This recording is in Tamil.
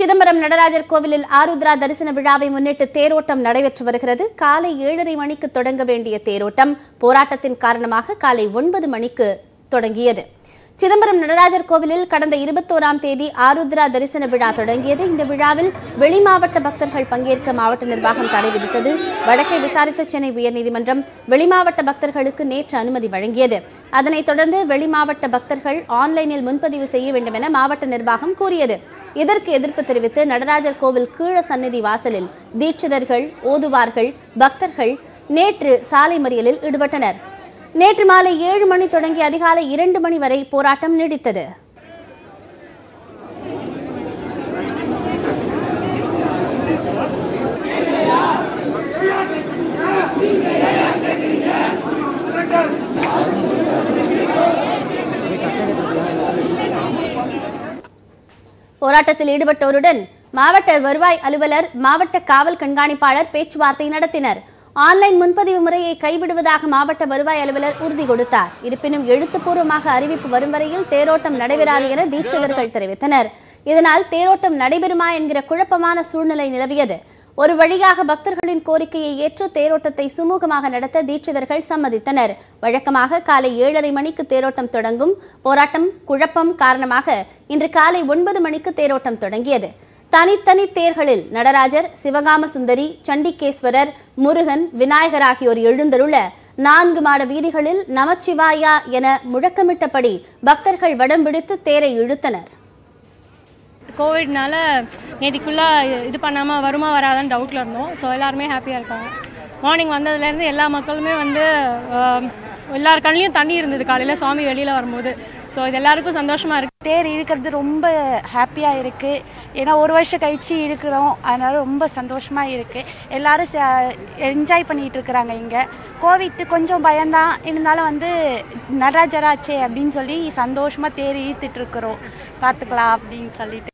சிதம்பரம் நடராஜர் கோவிலில் ஆருத்ரா தரிசன விழாவை முன்னிட்டு தேரோட்டம் நடைபெற்று வருகிறது. காலை ஏழரை மணிக்கு தொடங்க வேண்டிய தேரோட்டம் போராட்டத்தின் காரணமாக காலை ஒன்பது மணிக்கு தொடங்கியது. சிதம்பரம் நடராஜர் கோவிலில் கடந்த இருபத்தோராம் தேதி ஆருத்ரா தரிசன விழா தொடங்கியது. இந்த விழாவில் வெளிமாவட்ட பக்தர்கள் பங்கேற்க மாவட்ட நிர்வாகம் தடை விதித்தது. வழக்கை விசாரித்த சென்னை உயர்நீதிமன்றம் வெளிமாவட்ட பக்தர்களுக்கு நேற்று அனுமதி வழங்கியது. அதனைத் தொடர்ந்து வெளிமாவட்ட பக்தர்கள் ஆன்லைனில் முன்பதிவு செய்ய வேண்டும் என மாவட்ட நிர்வாகம் கூறியது. இதற்கு எதிர்ப்பு தெரிவித்து நடராஜர் கோவில் கீழ சந்நிதி வாசலில் தீட்சிதர்கள் ஓதுவார்கள் பக்தர்கள் நேற்று சாலை மறியலில் ஈடுபட்டனர். நேற்று மாலை ஏழு மணி தொடங்கி அதிகாலை இரண்டு மணி வரை போராட்டம் நீடித்தது. போராட்டத்தில் ஈடுபட்டோருடன் மாவட்ட வருவாய் அலுவலர் மாவட்ட காவல் கண்காணிப்பாளர் பேச்சுவார்த்தை நடத்தினர். ஆன்லைன் முன்பதிவு முறையை கைவிடுவதாக மாவட்ட வருவாய் அலுவலர் உறுதி கொடுத்தார். இருப்பினும் எழுத்துப்பூர்வமாக அறிவிப்பு வரும் வரையில் தேரோட்டம் நடைபெறாது என தீட்சிதர்கள் தெரிவித்தனர். இதனால் தேரோட்டம் நடைபெறுமா என்கிற குழப்பமான சூழ்நிலை நிலவியது. ஒரு வழியாக பக்தர்களின் கோரிக்கையை ஏற்று தேரோட்டத்தை சுமூகமாக நடத்த தீட்சிதர்கள் சம்மதித்தனர். வழக்கமாக காலை ஏழரை மணிக்கு தேரோட்டம் தொடங்கும். போராட்டம் குழப்பம் காரணமாக இன்று காலை ஒன்பது மணிக்கு தேரோட்டம் தொடங்கியது. தனித்தனி தேர்களில் நடராஜர் சிவகாம சுந்தரி சண்டிகேஸ்வரர் முருகன் விநாயகர் ஆகியோர் எழுந்தருள நான்கு மாட வீதிகளில் நமச்சிவாயா என முழக்கமிட்டபடி பக்தர்கள் வடம் பிடித்து தேரை இழுத்தனர். கோவிட்னால நேற்றுக்கு ஃபுல்லாக இது பண்ணாமல் வருமா வராதான்னு டவுட்டில் இருந்தோம். ஸோ எல்லாருமே ஹாப்பியாக இருக்காங்க. மார்னிங் வந்ததுலேருந்து எல்லா மக்களுமே வந்து எல்லார் கண்ணிலையும் தண்ணி இருந்தது காலையில். சுவாமி வெளியில் வரும்போது. ஸோ இது எல்லாருக்கும் சந்தோஷமாக இருக்குது தேர் இழுக்கிறது ரொம்ப ஹாப்பியாக இருக்குது ஏன்னா ஒரு வருஷம் கழிச்சு இழுக்கிறோம் அதனால் ரொம்ப சந்தோஷமாக இருக்குது எல்லாரும் என்ஜாய் பண்ணிகிட்டு இருக்கிறாங்க இங்கே. கோவிட் கொஞ்சம் பயம்தான். இருந்தாலும் வந்து நடராஜராச்சே அப்படின்னு சொல்லி சந்தோஷமாக தேர் இழுத்துட்டு இருக்கிறோம். பார்த்துக்கலாம் அப்படின்னு சொல்லிட்டு.